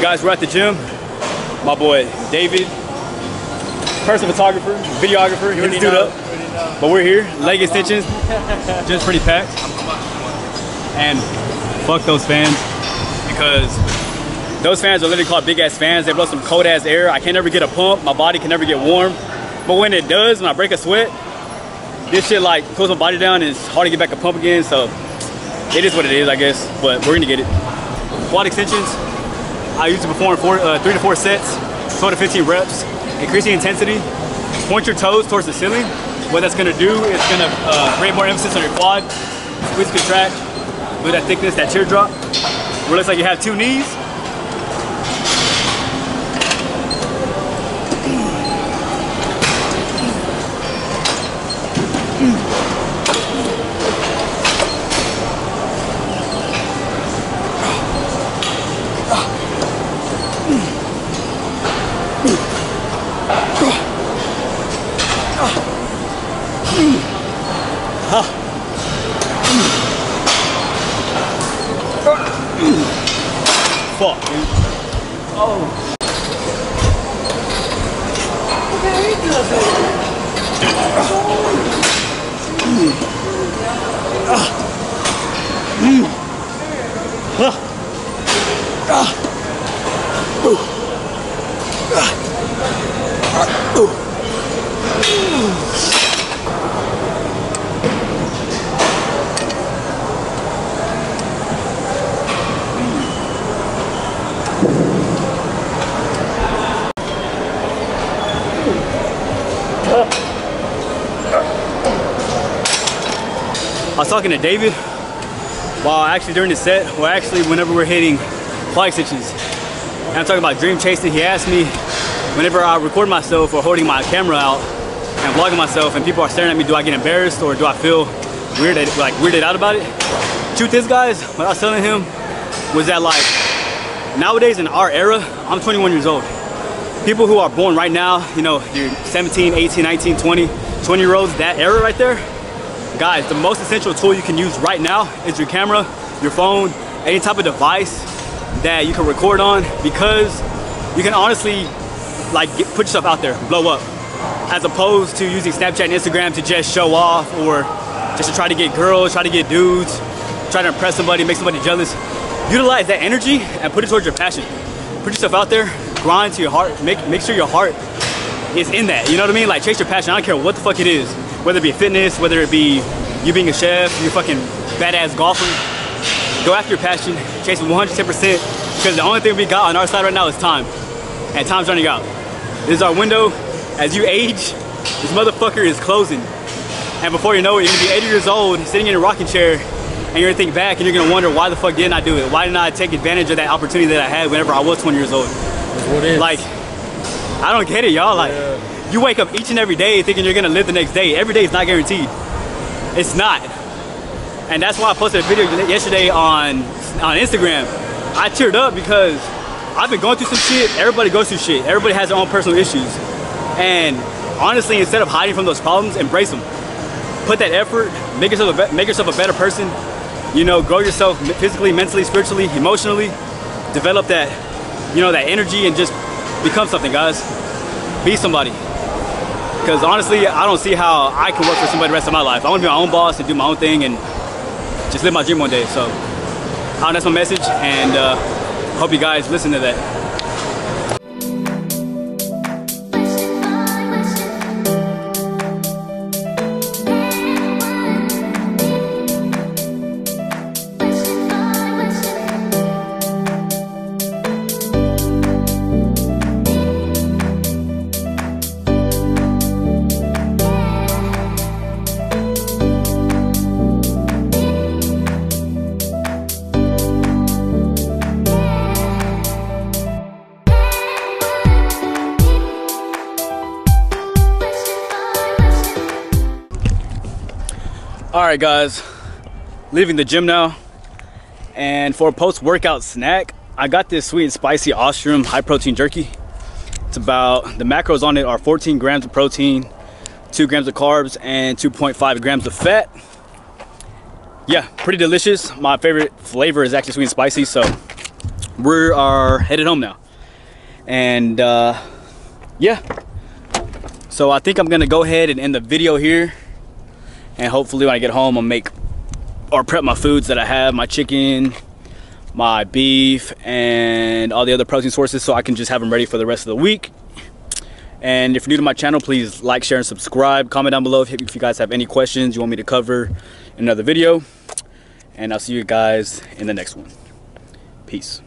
guys, we're at the gym. My boy David, personal photographer, videographer, this dude up. But we're here, leg extensions, just pretty packed. And fuck those fans because those fans are literally called big ass fans. They blow some cold ass air. I can't ever get a pump. My body can never get warm. But when it does, when I break a sweat, this shit like cools my body down and it's hard to get back a pump again. So it is what it is, I guess. But we're gonna get it. Quad extensions, I used to perform four, uh, three to four sets, 12 to 15 reps. Increase the intensity, point your toes towards the ceiling. What that's gonna do is gonna uh, create more emphasis on your quad, squeeze, contract, with that thickness, that teardrop. Where it looks like you have two knees. I talking to David while actually during the set, well actually whenever we're hitting fly extensions. And I'm talking about dream chasing. He asked me whenever I record myself or holding my camera out and vlogging myself and people are staring at me, do I get embarrassed or do I feel weirded, like weirded out about it? Truth is guys, what I was telling him was that like nowadays in our era, I'm 21 years old. People who are born right now, you know, you're 17, 18, 19, 20, 20 year olds, that era right there, guys, the most essential tool you can use right now is your camera, your phone, any type of device that you can record on because you can honestly like get, put yourself out there, blow up, as opposed to using Snapchat and Instagram to just show off or just to try to get girls, try to get dudes, try to impress somebody, make somebody jealous. Utilize that energy and put it towards your passion. Put yourself out there, grind to your heart, make, make sure your heart is in that, you know what I mean? Like chase your passion, I don't care what the fuck it is. Whether it be fitness, whether it be you being a chef, you're fucking badass golfer. Go after your passion, chase it 110% because the only thing we got on our side right now is time. And time's running out. This is our window. As you age, this motherfucker is closing. And before you know it, you're gonna be 80 years old, sitting in a rocking chair, and you're gonna think back and you're gonna wonder why the fuck didn't I do it? Why didn't I take advantage of that opportunity that I had whenever I was 20 years old? What is? Like, I don't get it, y'all. Like, you wake up each and every day thinking you're gonna live the next day. Every day is not guaranteed. It's not. And that's why I posted a video yesterday on on Instagram. I teared up because I've been going through some shit. Everybody goes through shit. Everybody has their own personal issues. And honestly, instead of hiding from those problems, embrace them. Put that effort. Make yourself a, make yourself a better person. You know, grow yourself physically, mentally, spiritually, emotionally. Develop that, you know, that energy and just become something, guys. Be somebody. Because honestly, I don't see how I can work for somebody the rest of my life. I want to be my own boss and do my own thing and just live my dream one day. So, uh, that's my message, and uh, hope you guys listen to that. Right, guys, leaving the gym now. And for a post-workout snack, I got this sweet and spicy Ostrim high protein jerky. It's about, the macros on it are 14 grams of protein, two grams of carbs, and 2.5 grams of fat. Yeah, pretty delicious. My favorite flavor is actually sweet and spicy, so we are headed home now. And uh, yeah. So I think I'm gonna go ahead and end the video here. And hopefully when I get home, I'll make or prep my foods that I have, my chicken, my beef, and all the other protein sources so I can just have them ready for the rest of the week. And if you're new to my channel, please like, share, and subscribe. Comment down below if you guys have any questions you want me to cover in another video. And I'll see you guys in the next one. Peace.